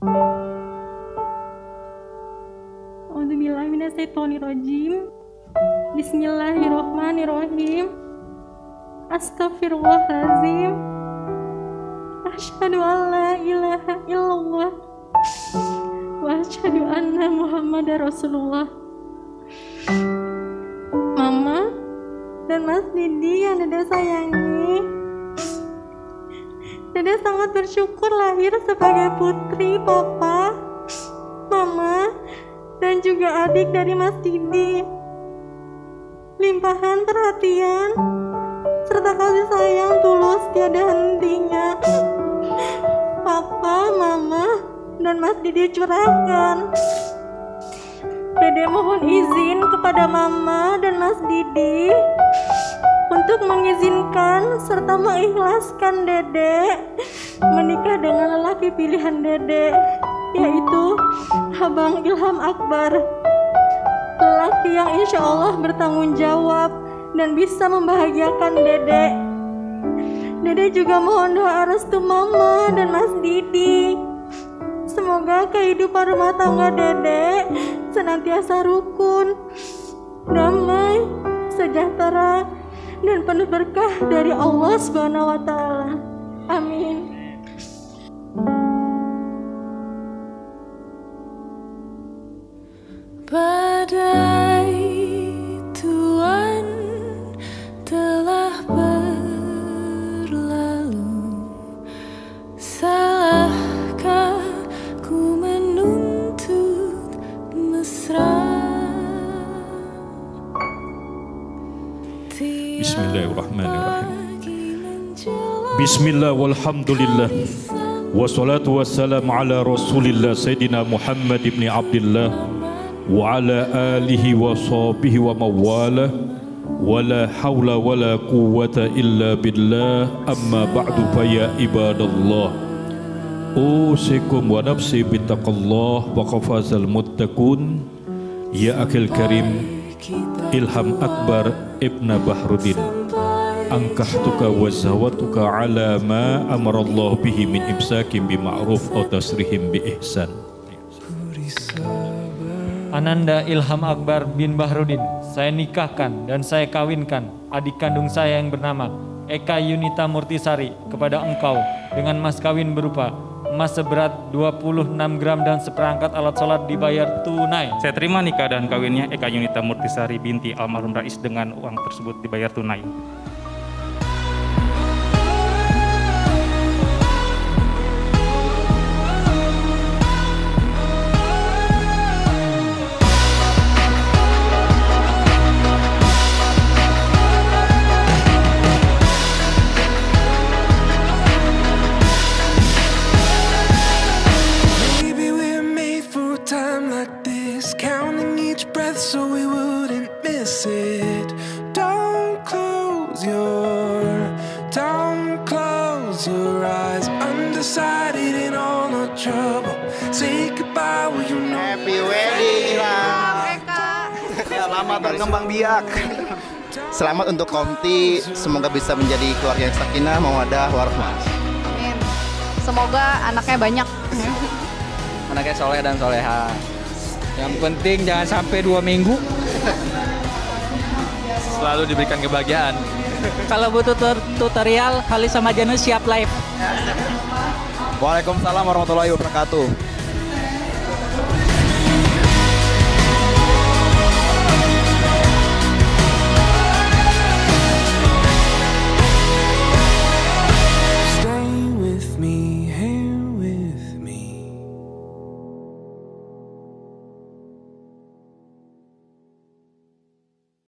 Bismillahirrahmanirrahim. Bismillahirrahmanirrahim. Astagfirullahaladzim. Asyhadu an la ilaha illallah. Wa asyhadu anna Muhammad Rasulullah. Mama dan Mas Didi yang Dede sayangi. Dede sangat bersyukur lahir sebagai putri Papa, Mama, dan juga adik dari Mas Didi. Limpahan perhatian serta kasih sayang tulus tiada hentinya. Papa, Mama, dan Mas Didi curahkan. Dede mohon izin kepada Mama dan Mas Didi untuk mengizinkan serta mengikhlaskan Dede dengan lelaki pilihan Dede yaitu Abang Ilham Akbar lelaki yang insya Allah bertanggung jawab dan bisa membahagiakan Dede Dede juga mohon doa restu Mama dan Mas Didi Semoga kehidupan rumah tangga Dede senantiasa rukun, damai, sejahtera, dan penuh berkah dari Allah Subhanahu wa taala. Amin. Bismillahirrahmanirrahim. Bismillah walhamdulillah. Wassalatu wassalamu ala rasulillah Sayyidina Muhammad ibn Abdullah Wa ala alihi wa sahbihi wa mawala Wa la hawla wa la quwwata illa billah. Amma ba'du fa ya ibadallah. Usikum wa nafsi bitaqallah Wa qafazal muttaqun. Ya akhil karim Ilham Akbar Ibn Bahrudin. Angkahtuka wa zawatuka ala ma amarallahu bihi min imsakim bima'ruf atau tasrihim bi ihsan. Ananda Ilham Akbar bin Bahrudin, saya nikahkan dan saya kawinkan adik kandung saya yang bernama Eka Yunita Murtisari kepada engkau dengan mas kawin berupa emas seberat 26 gram dan seperangkat alat sholat dibayar tunai. Saya terima nikah dan kawinnya Eka Yunita Murtisari binti almarhum Rais dengan uang tersebut dibayar tunai. Time like this, counting each breath so we wouldn't miss it. Don't close your, don't close your eyes. Undecided in all our trouble. Say goodbye, will you know? Happy wedding lah. Selamat berkembang biak. Selamat untuk Komti, semoga bisa menjadi keluarga yang sakinah, mawadah, warahmah. Amin. Semoga anaknya banyak. anaknya soleh dan soleha. Yang penting jangan sampai dua minggu. Selalu diberikan kebahagiaan. Kalau butuh tut- tutorial, Kali sama Janus siap live. Waalaikumsalam warahmatullahi wabarakatuh.